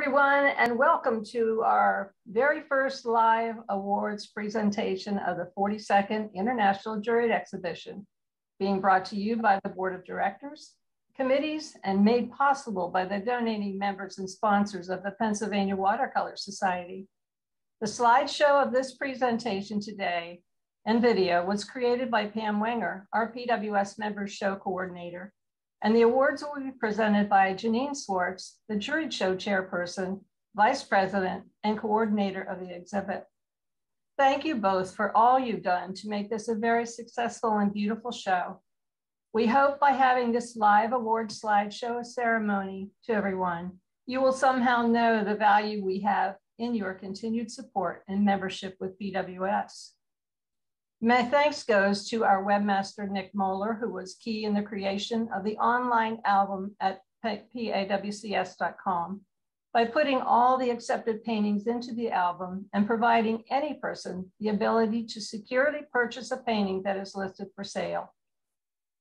everyone, and welcome to our very first live awards presentation of the 42nd International Juried Exhibition, being brought to you by the Board of Directors, committees, and made possible by the donating members and sponsors of the Pennsylvania Watercolor Society. The slideshow of this presentation today and video was created by Pam Wenger, our PWS Members Show Coordinator, and the awards will be presented by Janine Swartz, the Juried Show Chairperson, Vice President, and Coordinator of the exhibit. Thank you both for all you've done to make this a very successful and beautiful show. We hope by having this live award slideshow ceremony to everyone, you will somehow know the value we have in your continued support and membership with PWS. My thanks goes to our webmaster, Nick Moeller, who was key in the creation of the online album at pawcs.com by putting all the accepted paintings into the album and providing any person the ability to securely purchase a painting that is listed for sale.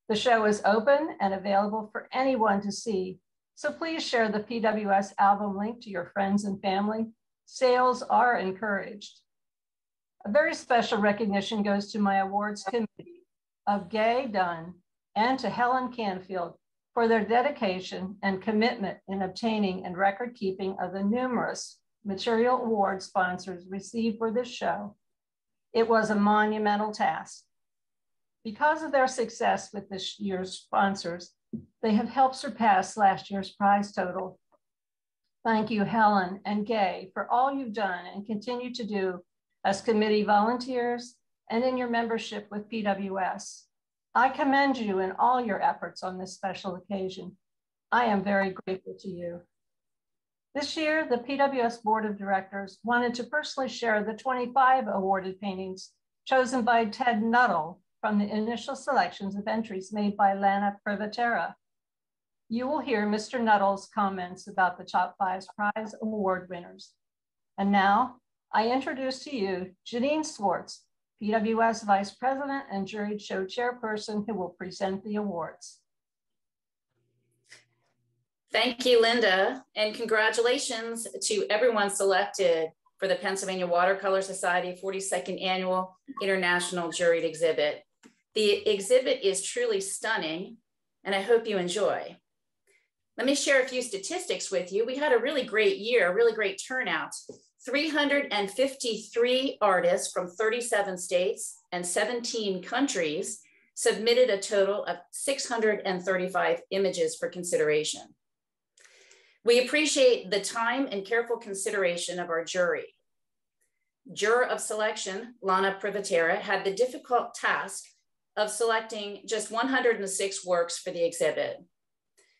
The show is open and available for anyone to see, so please share the PWS album link to your friends and family. Sales are encouraged. A very special recognition goes to my awards committee of Gay Dunn and to Helen Canfield for their dedication and commitment in obtaining and record keeping of the numerous material award sponsors received for this show. It was a monumental task. Because of their success with this year's sponsors, they have helped surpass last year's prize total. Thank you, Helen and Gay, for all you've done and continue to do as committee volunteers and in your membership with PWS. I commend you in all your efforts on this special occasion. I am very grateful to you. This year, the PWS Board of Directors wanted to personally share the 25 awarded paintings chosen by Ted Nuttall from the initial selections of entries made by Lana Privitera. You will hear Mr. Nuttall's comments about the Top 5 Prize Award winners. And now, I introduce to you Janine Swartz, PWS Vice President and Juried Show Chairperson who will present the awards. Thank you, Linda, and congratulations to everyone selected for the Pennsylvania Watercolor Society 42nd Annual International Juried Exhibit. The exhibit is truly stunning, and I hope you enjoy. Let me share a few statistics with you. We had a really great year, a really great turnout. 353 artists from 37 states and 17 countries submitted a total of 635 images for consideration. We appreciate the time and careful consideration of our jury. Juror of selection, Lana Privitera, had the difficult task of selecting just 106 works for the exhibit.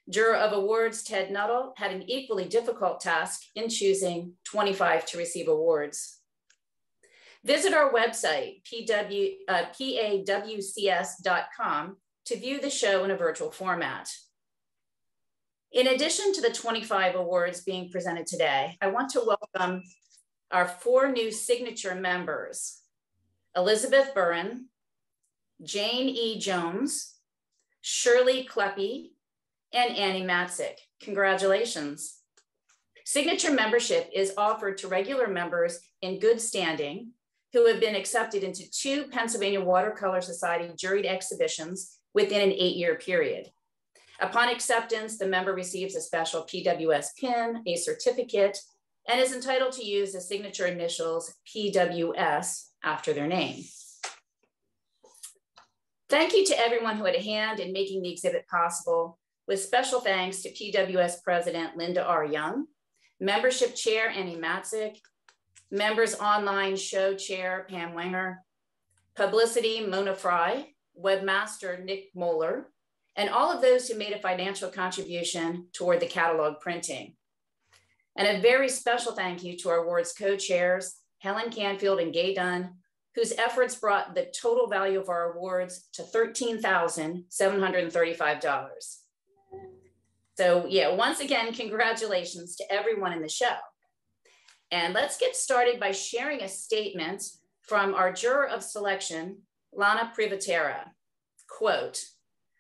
Juror of Awards Ted Nuttall had an equally difficult task in choosing 25 to receive awards. Visit our website, PW, uh, pawcs.com, to view the show in a virtual format. In addition to the 25 awards being presented today, I want to welcome our four new signature members, Elizabeth Burren, Jane E. Jones, Shirley Kleppe, and Annie Matzik. Congratulations. Signature membership is offered to regular members in good standing who have been accepted into two Pennsylvania Watercolor Society juried exhibitions within an eight-year period. Upon acceptance, the member receives a special PWS pin, a certificate, and is entitled to use the signature initials PWS after their name. Thank you to everyone who had a hand in making the exhibit possible, with special thanks to PWS President Linda R. Young, Membership Chair Annie Matzik, Members Online Show Chair Pam Wenger, Publicity Mona Fry, Webmaster Nick Moeller, and all of those who made a financial contribution toward the catalog printing. And a very special thank you to our awards co-chairs, Helen Canfield and Gay Dunn, whose efforts brought the total value of our awards to $13,735. So yeah, once again, congratulations to everyone in the show. And let's get started by sharing a statement from our juror of selection, Lana Privitera. Quote,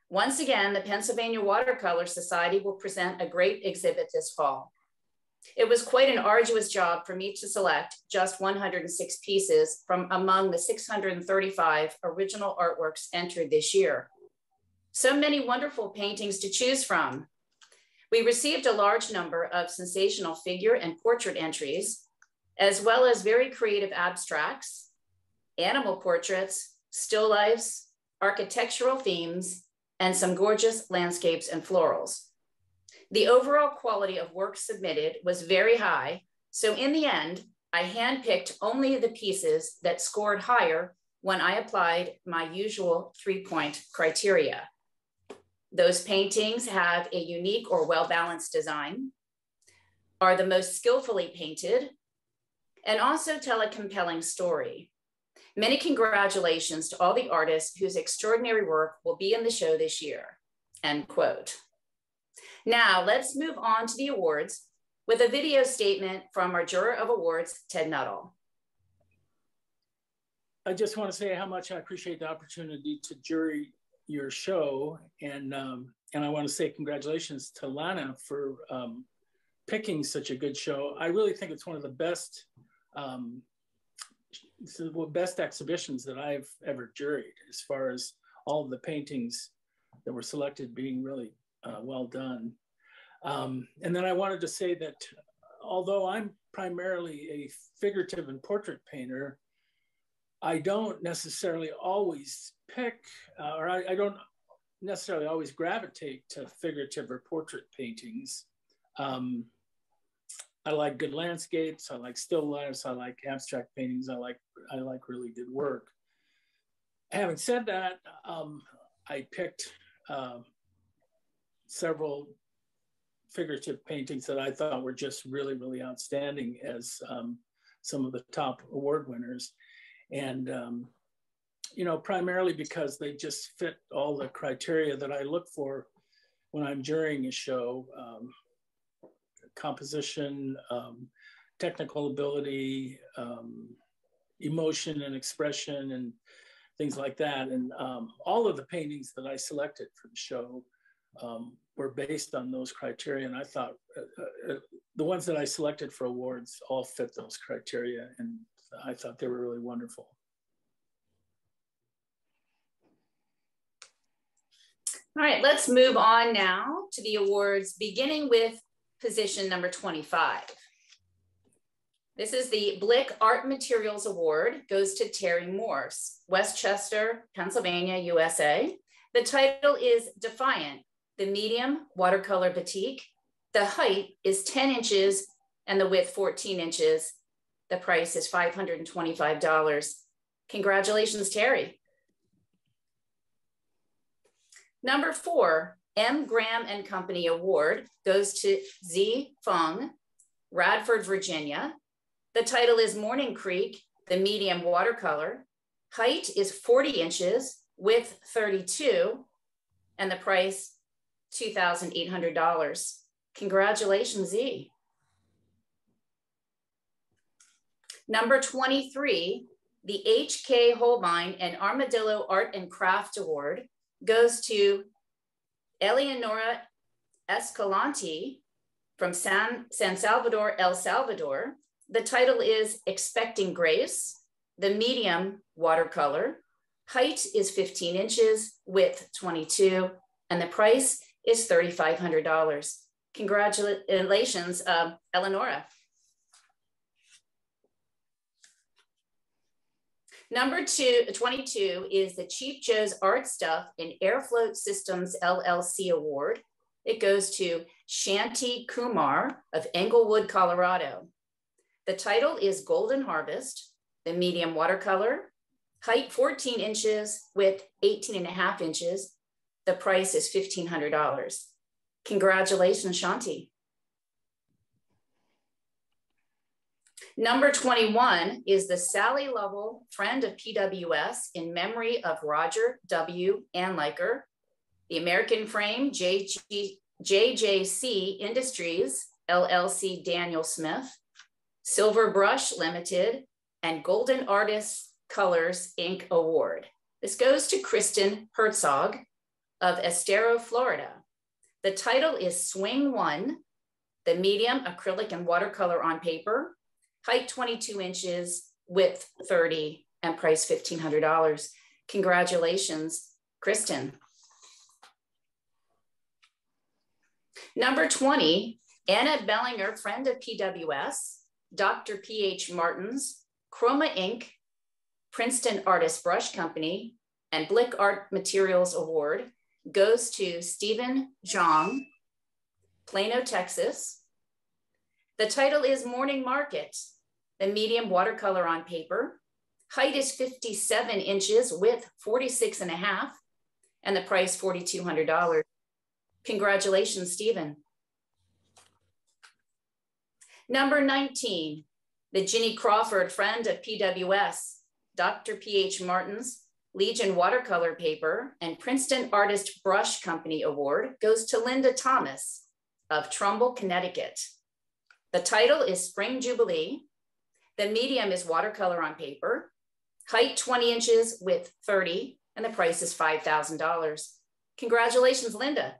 once again, the Pennsylvania Watercolor Society will present a great exhibit this fall. It was quite an arduous job for me to select just 106 pieces from among the 635 original artworks entered this year. So many wonderful paintings to choose from. We received a large number of sensational figure and portrait entries, as well as very creative abstracts, animal portraits, still lifes, architectural themes, and some gorgeous landscapes and florals. The overall quality of work submitted was very high. So in the end, I handpicked only the pieces that scored higher when I applied my usual three point criteria. Those paintings have a unique or well balanced design, are the most skillfully painted, and also tell a compelling story. Many congratulations to all the artists whose extraordinary work will be in the show this year. End quote. Now let's move on to the awards with a video statement from our juror of awards, Ted Nuttall. I just want to say how much I appreciate the opportunity to jury your show, and um, and I want to say congratulations to Lana for um, picking such a good show. I really think it's one of the best um, best exhibitions that I've ever juried, as far as all of the paintings that were selected being really uh, well done. Um, and then I wanted to say that although I'm primarily a figurative and portrait painter, I don't necessarily always pick, uh, or I, I, don't necessarily always gravitate to figurative or portrait paintings. Um, I like good landscapes. I like still lifes. I like abstract paintings. I like I like really good work. Having said that, um, I picked uh, several figurative paintings that I thought were just really, really outstanding as um, some of the top award winners. And, um, you know, primarily because they just fit all the criteria that I look for when I'm jurying a show um, composition, um, technical ability, um, emotion and expression, and things like that. And um, all of the paintings that I selected for the show um, were based on those criteria. And I thought uh, uh, uh, the ones that I selected for awards all fit those criteria. And I thought they were really wonderful. All right, let's move on now to the awards, beginning with position number 25. This is the Blick Art Materials Award, goes to Terry Morse, West Chester, Pennsylvania, USA. The title is Defiant, the medium watercolor batik. The height is 10 inches and the width 14 inches. The price is $525. Congratulations, Terry. Number four, M. Graham and Company Award goes to Z. Feng, Radford, Virginia. The title is Morning Creek, the medium watercolor. Height is 40 inches, width 32, and the price $2,800. Congratulations, Z. Number 23, the H.K. Holbein and Armadillo Art and Craft Award goes to Eleonora Escalante from San, San Salvador, El Salvador. The title is Expecting Grace, the medium watercolor. Height is 15 inches, width 22, and the price is $3,500. Congratulations, uh, Eleonora. Number two, 22 is the Cheap Joe's Art Stuff in Airfloat Systems LLC Award. It goes to Shanti Kumar of Englewood, Colorado. The title is Golden Harvest, the medium watercolor, height 14 inches, width 18 and a half inches, the price is $1,500. Congratulations, Shanti. Number 21 is the Sally Lovell Friend of PWS in memory of Roger W. Anliker, the American Frame JG, JJC Industries, LLC Daniel Smith, Silver Brush Limited, and Golden Artists Colors Inc. Award. This goes to Kristen Herzog of Estero, Florida. The title is Swing One, the medium acrylic and watercolor on paper, height 22 inches, width 30, and price $1,500. Congratulations, Kristen. Number 20, Anna Bellinger, friend of PWS, Dr. P.H. Martins, Chroma Inc., Princeton Artist Brush Company, and Blick Art Materials Award goes to Stephen Zhang, Plano, Texas. The title is Morning Market, the medium watercolor on paper. Height is 57 inches, width 46 and a half, and the price $4,200. Congratulations, Stephen. Number 19, the Ginny Crawford friend of PWS, Dr. P.H. Martins, Legion Watercolor Paper, and Princeton Artist Brush Company Award goes to Linda Thomas of Trumbull, Connecticut. The title is Spring Jubilee. The medium is watercolor on paper, height 20 inches, width 30, and the price is $5,000. Congratulations, Linda.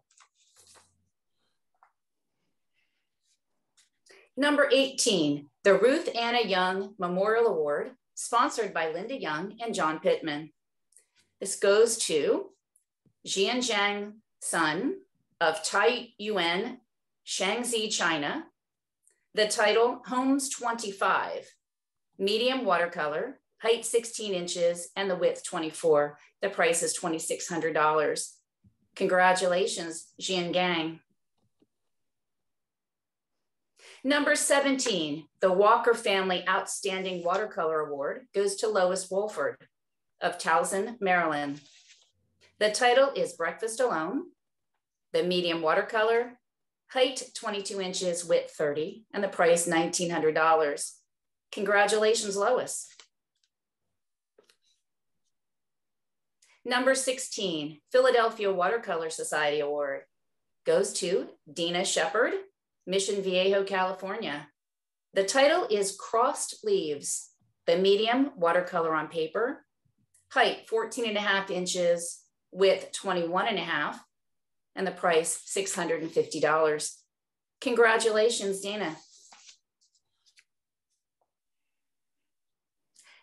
Number 18, the Ruth Anna Young Memorial Award, sponsored by Linda Young and John Pittman. This goes to Jian Zhang Sun of Tai Yuan, Shanxi, China. The title, Homes 25, medium watercolor, height 16 inches, and the width 24. The price is $2,600. Congratulations, Jian Gang. Number 17, the Walker Family Outstanding Watercolor Award goes to Lois Wolford of Towson, Maryland. The title is Breakfast Alone, the medium watercolor, height 22 inches, width 30, and the price $1,900. Congratulations, Lois. Number 16, Philadelphia Watercolor Society Award goes to Dina Shepard Mission Viejo, California. The title is Crossed Leaves, the medium watercolor on paper, height 14 and a half inches, width 21 and a half, and the price $650. Congratulations, Dana.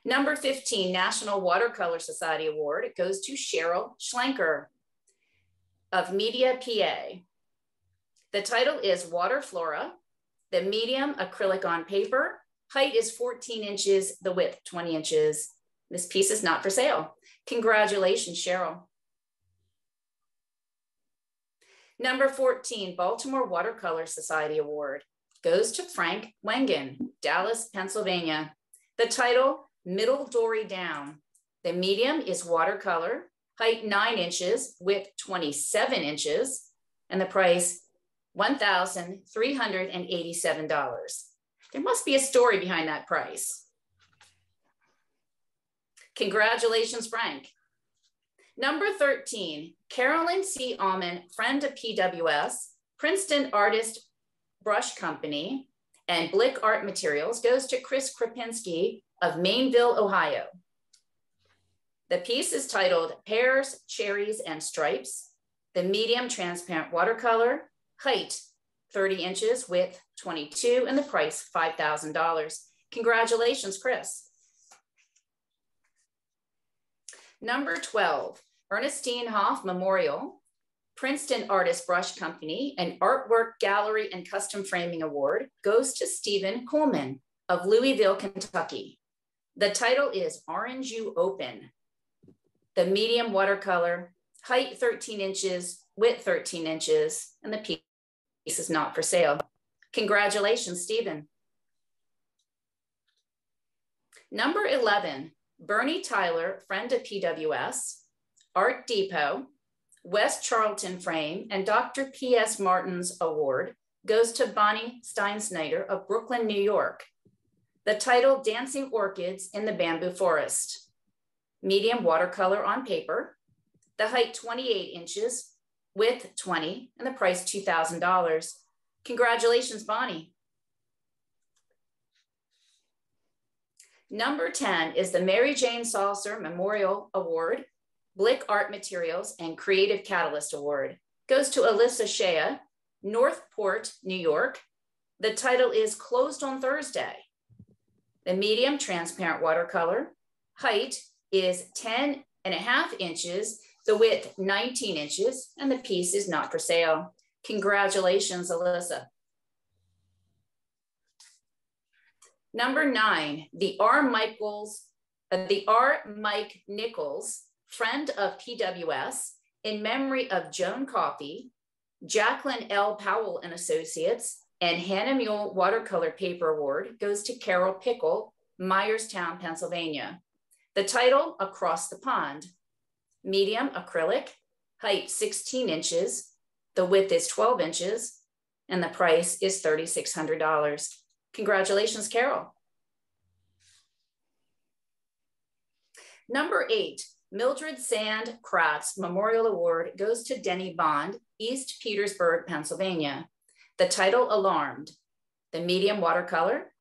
Number 15, National Watercolor Society Award. It goes to Cheryl Schlenker of Media, PA. The title is Water Flora, the medium acrylic on paper. Height is 14 inches, the width 20 inches. This piece is not for sale. Congratulations, Cheryl. Number 14, Baltimore Watercolor Society Award goes to Frank Wengen, Dallas, Pennsylvania. The title, Middle Dory Down. The medium is watercolor, height nine inches, width 27 inches, and the price $1,387. There must be a story behind that price. Congratulations, Frank. Number 13, Carolyn C. Allman, friend of PWS, Princeton Artist Brush Company, and Blick Art Materials goes to Chris Krupinski of Maineville, Ohio. The piece is titled Pears, Cherries, and Stripes, the medium transparent watercolor, height 30 inches, width 22, and the price $5,000. Congratulations, Chris. Number 12, Ernestine Hoff Memorial, Princeton Artist Brush Company, an Artwork Gallery and Custom Framing Award goes to Stephen Coleman of Louisville, Kentucky. The title is Orange You Open. The medium watercolor, height 13 inches, width 13 inches, and the piece is not for sale. Congratulations, Stephen. Number 11, Bernie Tyler, friend of PWS, Art Depot, West Charlton Frame, and Dr. P.S. Martin's Award goes to Bonnie Steinsnyder of Brooklyn, New York. The title, Dancing Orchids in the Bamboo Forest. Medium watercolor on paper. The height 28 inches, width 20 and the price $2,000. Congratulations, Bonnie. Number 10 is the Mary Jane Salser Memorial Award, Blick Art Materials and Creative Catalyst Award. Goes to Alyssa Shea, Northport, New York. The title is Closed on Thursday. The medium transparent watercolor height is 10 and a half inches, the width 19 inches, and the piece is not for sale. Congratulations, Alyssa. Number nine, the R. Michaels, uh, the R. Mike Nichols, friend of PWS, in memory of Joan Coffey, Jacqueline L. Powell and Associates, and Hahnemühle Watercolor Paper Award goes to Carol Pickle, Myerstown, Pennsylvania. The title, Across the Pond. Medium acrylic, height 16 inches, the width is 12 inches, and the price is $3,600. Congratulations, Carol. Number eight, Mildred Sand Kratz Memorial Award goes to Denny Bond, East Petersburg, Pennsylvania. The title, Alarmed. The medium watercolor,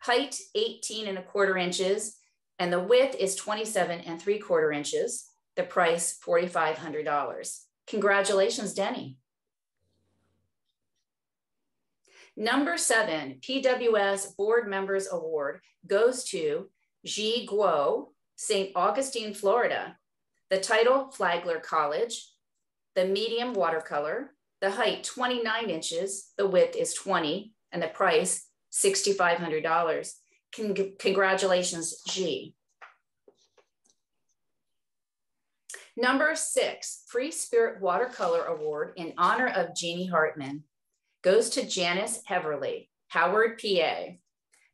height 18 and a quarter inches, and the width is 27 and three quarter inches. The price, $4,500. Congratulations, Denny. Number seven, PWS Board Members Award goes to Ji Guo, St. Augustine, Florida. The title, Flagler College. The medium watercolor. The height, 29 inches. The width is 20. And the price, $6,500. Con congratulations, G. Number six, Free Spirit Watercolor Award in honor of Jeannie Hartman goes to Janice Heverly, Howard, PA.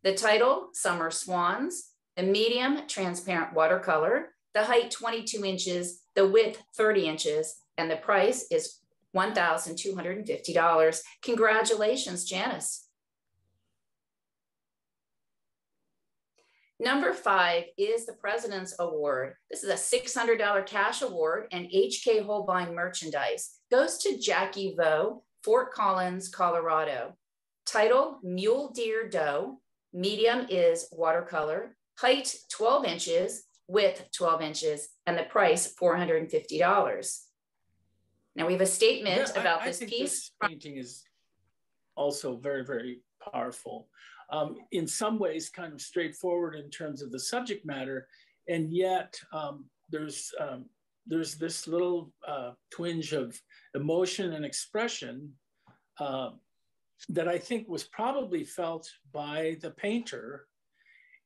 The title, Summer Swans, the medium transparent watercolor, the height 22 inches, the width 30 inches, and the price is $1,250. Congratulations, Janice. Number five is the President's Award. This is a $600 cash award and HK Holbein merchandise. Goes to Jackie Vo, Fort Collins, Colorado. Title, Mule Deer Doe. Medium is watercolor. Height, 12 inches. Width, 12 inches. And the price, $450. Now we have a statement yeah, about I, I this piece. This painting is also very, very powerful um, in some ways kind of straightforward in terms of the subject matter, and yet um, there's um, there's this little uh, twinge of emotion and expression uh, that I think was probably felt by the painter,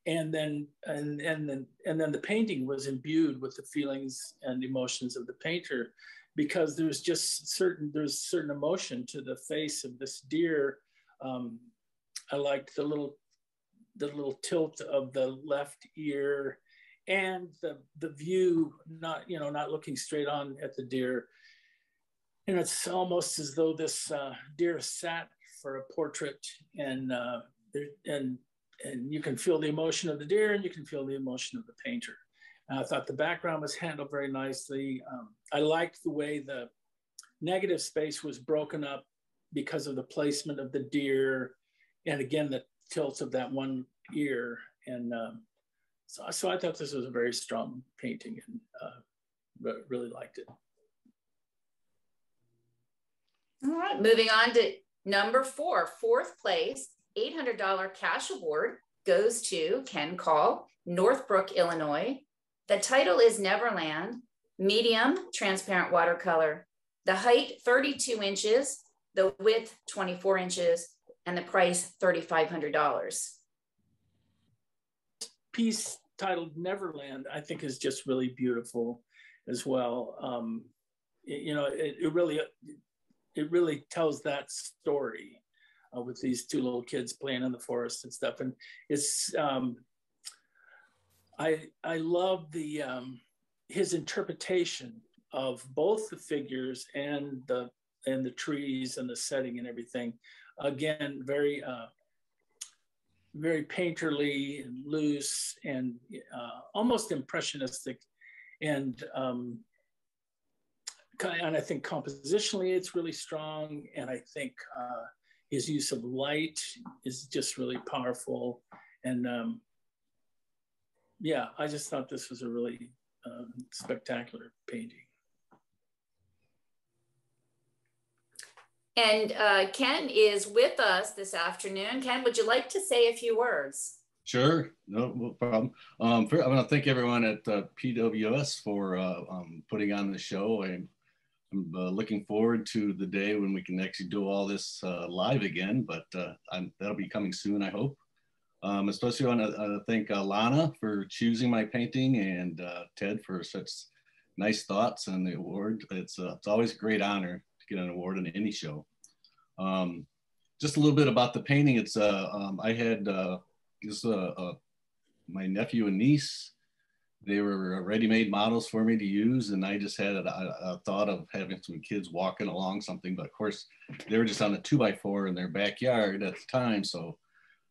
and then and and then and then the painting was imbued with the feelings and emotions of the painter, because there's just certain there's certain emotion to the face of this deer. Um, I liked the little the little tilt of the left ear and the the view not you know not looking straight on at the deer. And it's almost as though this uh, deer sat for a portrait and uh, and and you can feel the emotion of the deer and you can feel the emotion of the painter. And i thought the background was handled very nicely. Um, i liked the way the negative space was broken up because of the placement of the deer and again the tilt of that one ear. And um, so, so i thought this was a very strong painting and uh, really liked it. All right moving on to number four fourth place $800 cash award goes to ken call northbrook illinois. The title is neverland medium transparent watercolor the height 32 inches the width 24 inches and the price $3,500. Piece titled Neverland, I think is just really beautiful as well. Um, you know, it, it, really, it really tells that story uh, with these two little kids playing in the forest and stuff. And it's, um, I, I love the, um, his interpretation of both the figures and the and the trees and the setting and everything again, very, uh, very painterly and loose and uh, almost impressionistic. And, um, and I think compositionally it's really strong. And I think uh, his use of light is just really powerful. And um, yeah, I just thought this was a really um, spectacular painting. And uh, Ken is with us this afternoon. Ken, would you like to say a few words? Sure, no, no problem. Um, for, I want to thank everyone at uh, PWS for uh, um, putting on the show. I, I'm uh, looking forward to the day when we can actually do all this uh, live again, but uh, that'll be coming soon, I hope. Um, especially want to uh, thank uh, Lana for choosing my painting and uh, Ted for such nice thoughts on the award. It's, uh, it's always a great honor to get an award in any show. Um, just a little bit about the painting. It's uh, um, I had uh, this my nephew and niece. They were ready-made models for me to use, and I just had a, a, thought of having some kids walking along something. But of course, they were just on a two by four in their backyard at the time, so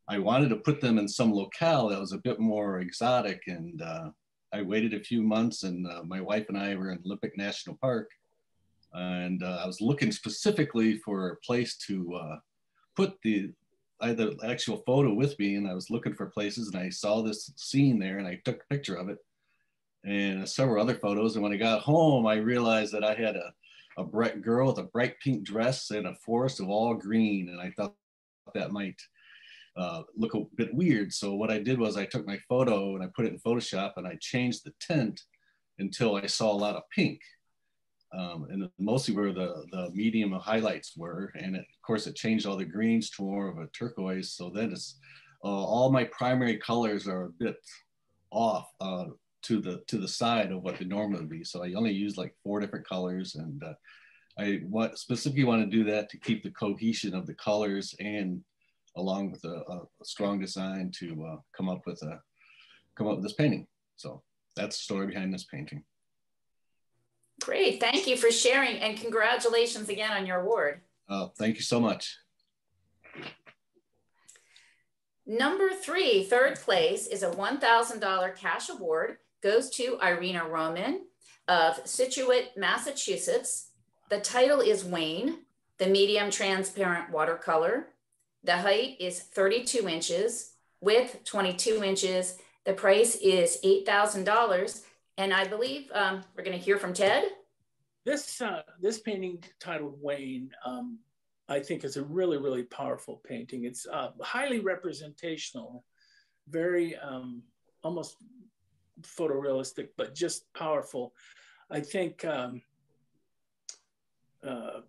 I wanted to put them in some locale that was a bit more exotic. And uh, I waited a few months and uh, my wife and I were in Olympic National Park. And uh, I was looking specifically for a place to uh, put the, I had the actual photo with me and I was looking for places and I saw this scene there and I took a picture of it and several other photos. And when I got home, I realized that I had a, a bright girl with a bright pink dress and a forest of all green. And I thought that might uh, look a bit weird. So what I did was I took my photo and I put it in Photoshop and I changed the tint until I saw a lot of pink. Um, and mostly where the, the medium of highlights were. And it, of course it changed all the greens to more of a turquoise. So then it's, uh, all my primary colors are a bit off uh, to the to the side of what they normally be. So I only use like four different colors and uh, I want, specifically want to do that to keep the cohesion of the colors and along with a, a strong design to uh, come up with a come up with this painting. So that's the story behind this painting. Great, thank you for sharing and congratulations again on your award. Uh, thank you so much. Number three, third place is a $1,000 cash award, goes to Irina Roman of Scituate, Massachusetts. The title is Wayne, the medium transparent watercolor. The height is 32 inches, width 22 inches. The price is $8,000. And I believe um, we're going to hear from Ted. This, uh, this painting titled Wayne, um, I think is a really, really powerful painting. It's uh, highly representational, very um, almost photorealistic, but just powerful. I think um, uh,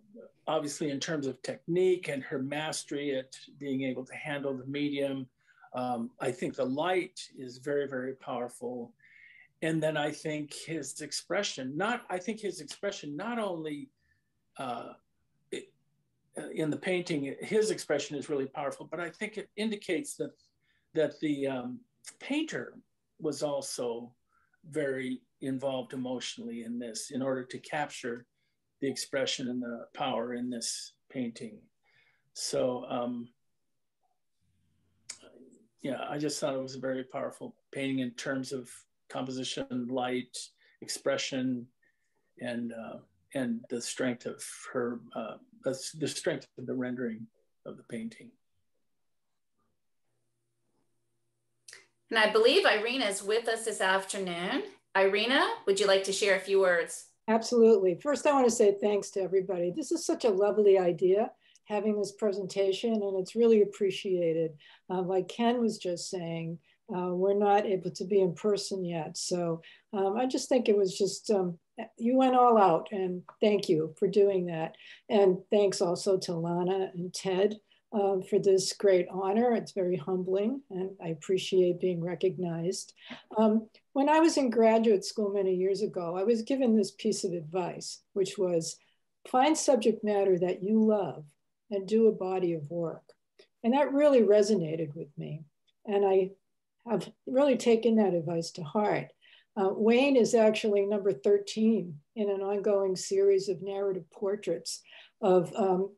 obviously in terms of technique and her mastery at being able to handle the medium. Um, I think the light is very, very powerful. And then I think his expression, not, I think his expression not only uh, in the painting, his expression is really powerful, but I think it indicates that, that the um, painter was also very involved emotionally in this in order to capture the expression and the power in this painting. So, um, yeah, I just thought it was a very powerful painting in terms of composition, light, expression, and uh, and the strength of her, uh, the strength of the rendering of the painting. And I believe Irina is with us this afternoon. Irina, would you like to share a few words? Absolutely. First, I want to say thanks to everybody. This is such a lovely idea, having this presentation, and it's really appreciated. Uh, like Ken was just saying, uh, we're not able to be in person yet. So um, I just think it was just, um, you went all out, and thank you for doing that. And thanks also to Lana and Ted um, for this great honor. It's very humbling, and I appreciate being recognized. Um, when I was in graduate school many years ago, I was given this piece of advice, which was find subject matter that you love and do a body of work. And that really resonated with me. And I have really taken that advice to heart. Uh, Wayne is actually number 13 in an ongoing series of narrative portraits of um,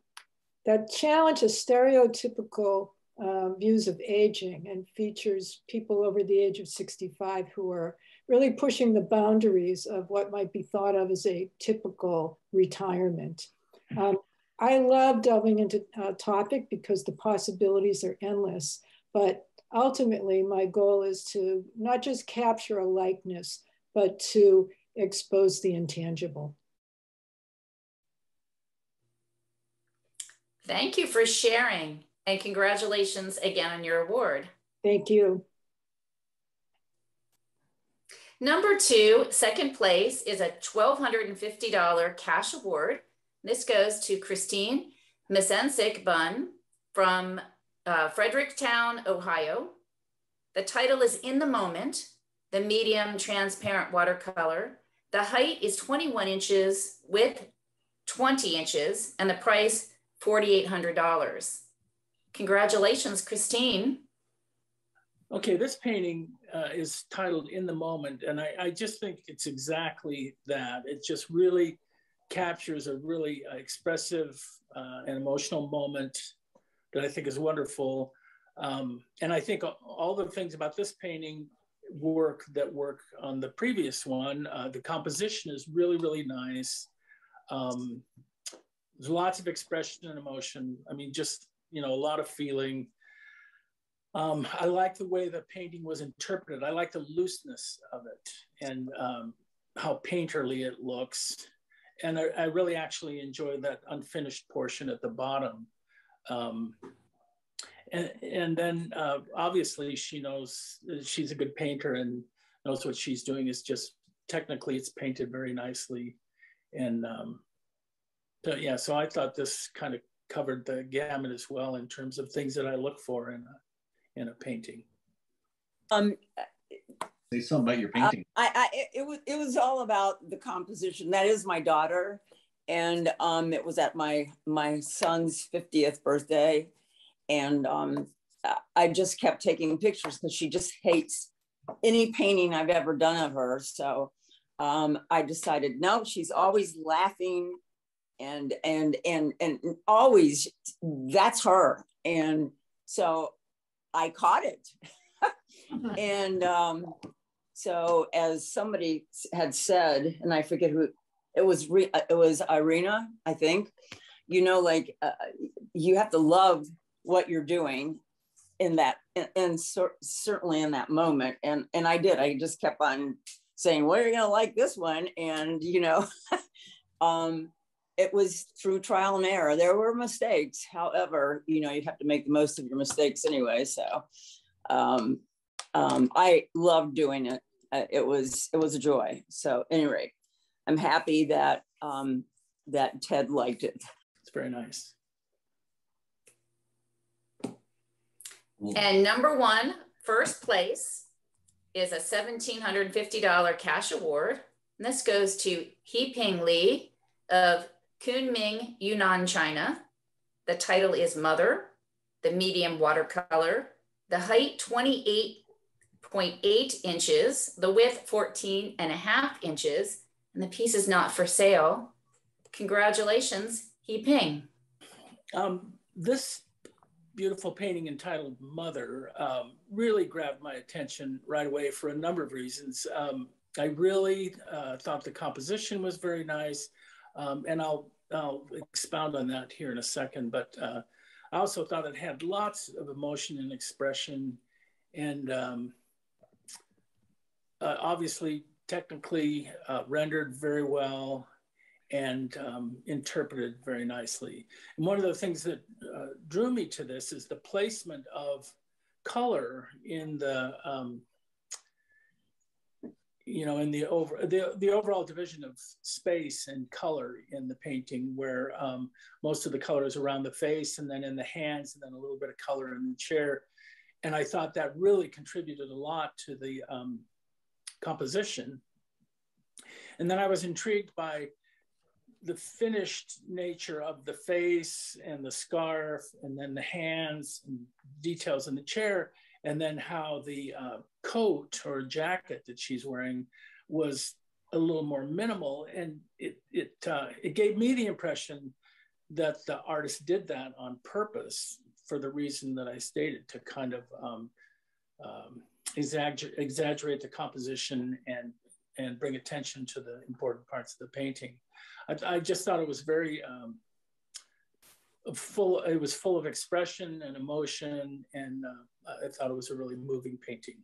that challenge a stereotypical uh, views of aging and features people over the age of 65 who are really pushing the boundaries of what might be thought of as a typical retirement. Um, I love delving into a topic because the possibilities are endless, but ultimately my goal is to not just capture a likeness, but to expose the intangible. Thank you for sharing and congratulations again on your award. Thank you. Number two, second place is a $1,250 cash award. This goes to Christine Misencik Bunn from uh, Fredericktown, Ohio. The title is In the Moment, the medium transparent watercolor. The height is 21 inches, width 20 inches, and the price $4,800. Congratulations, Christine. Okay, this painting uh, is titled In the Moment, and I, I, just think it's exactly that. It just really captures a really uh, expressive uh, and emotional moment that I think is wonderful. Um, and I think all the things about this painting work that work on the previous one. Uh, the composition is really, really nice. Um, there's lots of expression and emotion. I mean, just, you know, a lot of feeling. Um, I like the way the painting was interpreted. I like the looseness of it and um, how painterly it looks. And I, I, really actually enjoy that unfinished portion at the bottom. Um, and, and then uh, obviously she knows she's a good painter and knows what she's doing is just technically it's painted very nicely. And um, so, yeah, so I thought this kind of covered the gamut as well in terms of things that I look for in a, in a painting. Um, Say something about your painting. I, I, it was, it was all about the composition. That is my daughter, and um, it was at my my son's fiftieth birthday, and um, I just kept taking pictures because she just hates any painting I've ever done of her. So um, I decided, no, she's always laughing and and and and always that's her. And so i caught it. And um, so as somebody had said and i forget who it was re, it was irina i think. You know like uh, you have to love what you're doing in that and, and cer- certainly in that moment. And and i did. I just kept on saying well you're gonna like this one. And you know um it was through trial and error. There were mistakes. However, you know, you have to make the most of your mistakes anyway. So um, um, I loved doing it. Uh, it was it was a joy. So anyway, I'm happy that um, that Ted liked it. It's very nice. And number one, first place is a $1,750 cash award. And this goes to He Ping Lee of Kunming, Yunnan, China. The title is Mother, the medium watercolor. The height 28.8 inches, the width 14 and a half inches, and the piece is not for sale. Congratulations, He Ping. Um, this beautiful painting entitled Mother um, really grabbed my attention right away for a number of reasons. Um, I really uh, thought the composition was very nice. Um, and I'll, I'll expound on that here in a second. But uh, I also thought it had lots of emotion and expression, and um, uh, obviously technically uh, rendered very well and um, interpreted very nicely. And one of the things that uh, drew me to this is the placement of color in the um, you know, in the over the the overall division of space and color in the painting, where um, most of the color is around the face, and then in the hands, and then a little bit of color in the chair, and I thought that really contributed a lot to the um, composition. And then I was intrigued by the finished nature of the face and the scarf, and then the hands and details in the chair, and then how the uh, coat or jacket that she's wearing was a little more minimal, and it it uh, it gave me the impression that the artist did that on purpose for the reason that I stated to kind of um, um, exagger- exaggerate the composition and and bring attention to the important parts of the painting. I, I just thought it was very um, full it was full of expression and emotion and uh, i thought it was a really moving painting.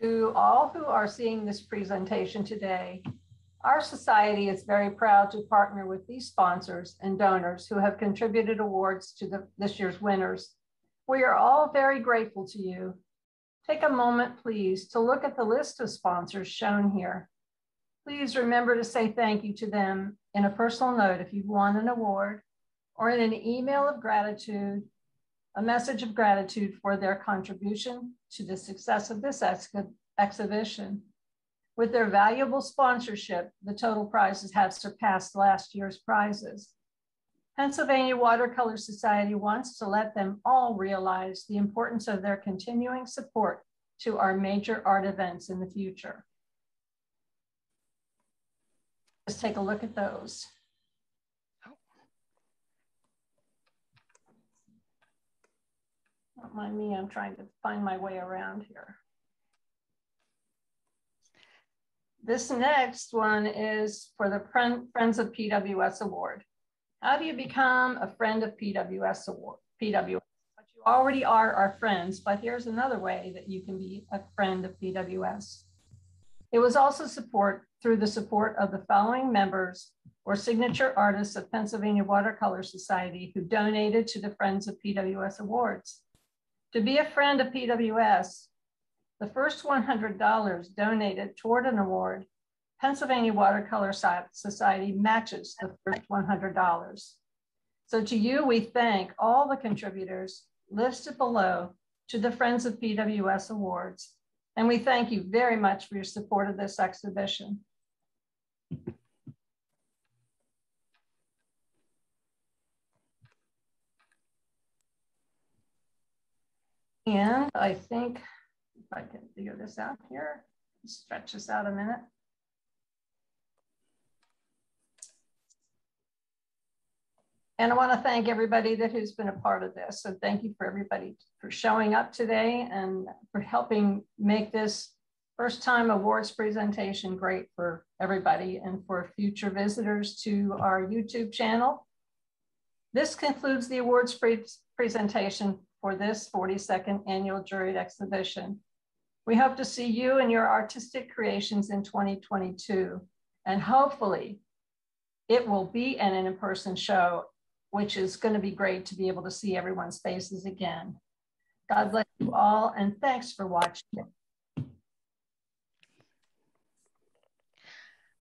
To all who are seeing this presentation today, our society is very proud to partner with these sponsors and donors who have contributed awards to the, this year's winners. We are all very grateful to you. Take a moment, please, to look at the list of sponsors shown here. Please remember to say thank you to them in a personal note if you've won an award or in an email of gratitude, a message of gratitude for their contribution to the success of this ex exhibition. With their valuable sponsorship, the total prizes have surpassed last year's prizes. Pennsylvania Watercolor Society wants to let them all realize the importance of their continuing support to our major art events in the future. Let's take a look at those. Don't mind me, I'm trying to find my way around here. This next one is for the Friends of PWS Award. How do you become a friend of PWS Award? PWS, but you already are our friends, but here's another way that you can be a friend of PWS. It was also support through the support of the following members or signature artists of Pennsylvania Watercolor Society who donated to the Friends of PWS Awards. To be a friend of PWS, the first $100 donated toward an award, Pennsylvania Watercolor Society matches the first $100. So to you, we thank all the contributors listed below to the Friends of PWS Awards, and we thank you very much for your support of this exhibition. And I think I can figure this out here, stretch this out a minute. And I want to thank everybody that has been a part of this. So thank you for everybody for showing up today and for helping make this first time awards presentation great for everybody and for future visitors to our YouTube channel. This concludes the awards pre presentation for this 42nd annual juried exhibition. We hope to see you and your artistic creations in 2022. And hopefully it will be an in-person show, which is gonna be great to be able to see everyone's faces again. God bless you all and thanks for watching.